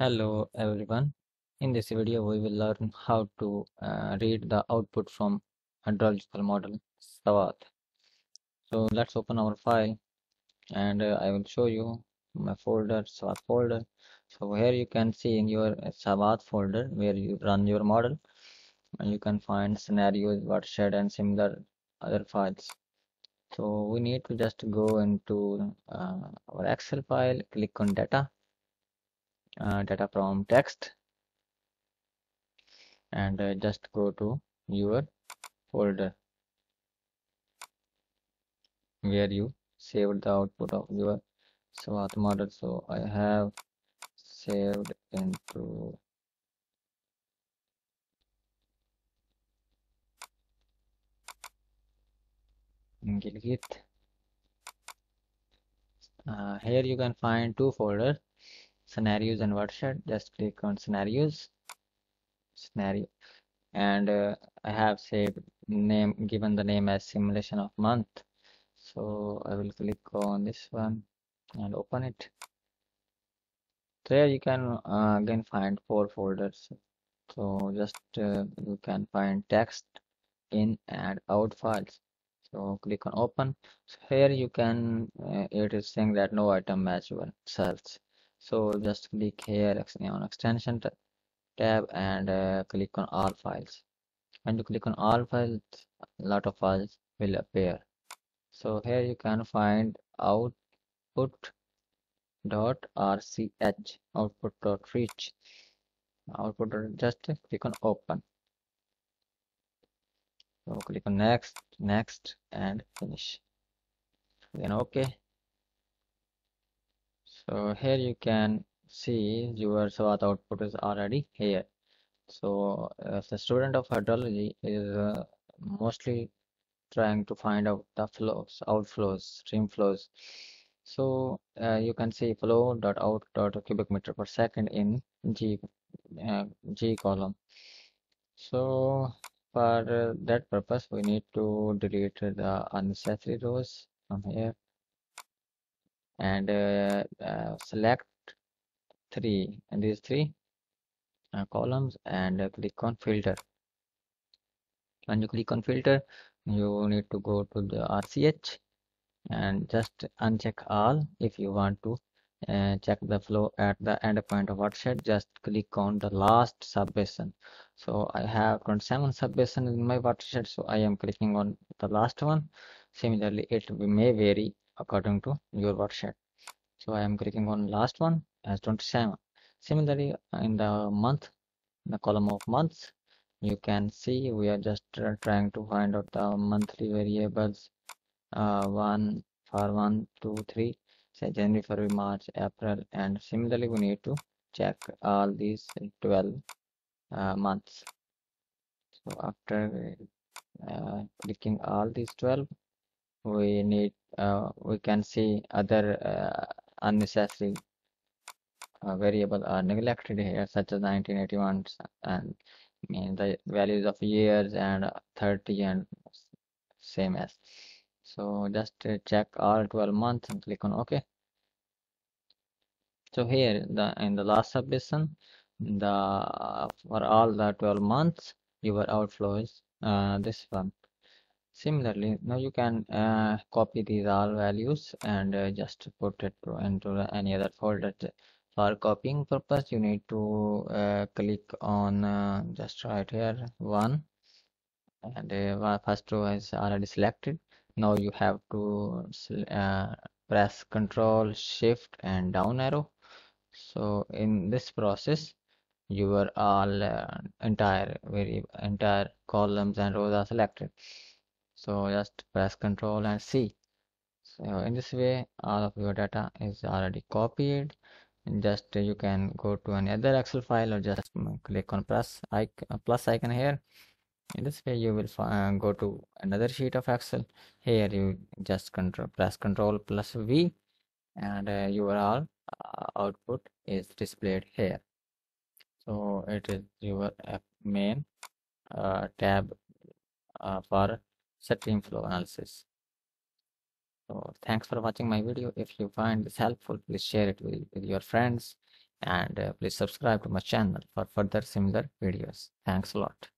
Hello everyone. In this video, we will learn how to uh, read the output from hydrological model SWAT. So let's open our file and uh, I will show you my folder, SWAT folder. So here you can see in your SWAT folder where you run your model and you can find scenarios, watershed and similar other files. So we need to just go into uh, our Excel file, click on data, data from text and uh, just go to your folder where you saved the output of your SWAT model. So I have saved into Gilgit. Uh, here you can find two folders, scenarios and watershed. Just click on scenarios, scenario, and uh, I have saved name, given the name as simulation of month. So I will click on this one and open it. So here you can uh, again find four folders. So just uh, you can find text in and out files. So click on open. So here you can, uh, it is saying that no item match matchable cells. So just click here on extension tab and uh, click on all files. When you click on all files, a lot of files will appear. So here you can find output dot rch output dot reach output just click on open so click on next next and finish then okay so here you can see your SWAT output is already here. So as a student of hydrology is uh, mostly trying to find out the flows outflows stream flows. So uh, you can see flow dot out dot cubic meter per second in g uh, g column. So for uh, that purpose, we need to delete the unnecessary rows from here and uh, uh, select three and these three uh, columns and click on filter. When you click on filter, you need to go to the RCH and just uncheck all. If you want to uh, check the flow at the endpoint of watershed just click on the last subbasin so I have 27 subbasin in my watershed so I am clicking on the last one. Similarly it may vary according to your watershed so I am clicking on last one as 27 similarly in the month in the column of months you can see we are just trying to find out the monthly variables uh, one for one two three say January, February, March, April, and similarly we need to check all these 12 uh, months. So after uh, clicking all these 12, we need uh, we can see other uh, unnecessary uh, variable are neglected here, such as 1981 and mean the values of years and 30 and same as. So just uh, check all 12 months and click on ok. So here the in the last subbasin the for all the 12 months your outflow is uh, this one similarly now you can uh, copy these all values and uh, just put it into any other folder. For copying purpose you need to uh, click on uh, just right here one. And uh, first row is already selected. Now you have to uh, press control shift and down arrow. So in this process your all uh, entire very entire columns and rows are selected so just press control and C. So in this way all of your data is already copied. And just uh, you can go to another excel file or just click on plus icon plus icon here. In this way you will uh, go to another sheet of excel. Here you just control press control plus v. And uh, your all uh, output is displayed here. So it is your main uh, tab uh, for stream flow analysis. So thanks for watching my video. If you find this helpful please share it with, with your friends and uh, please subscribe to my channel for further similar videos. Thanks a lot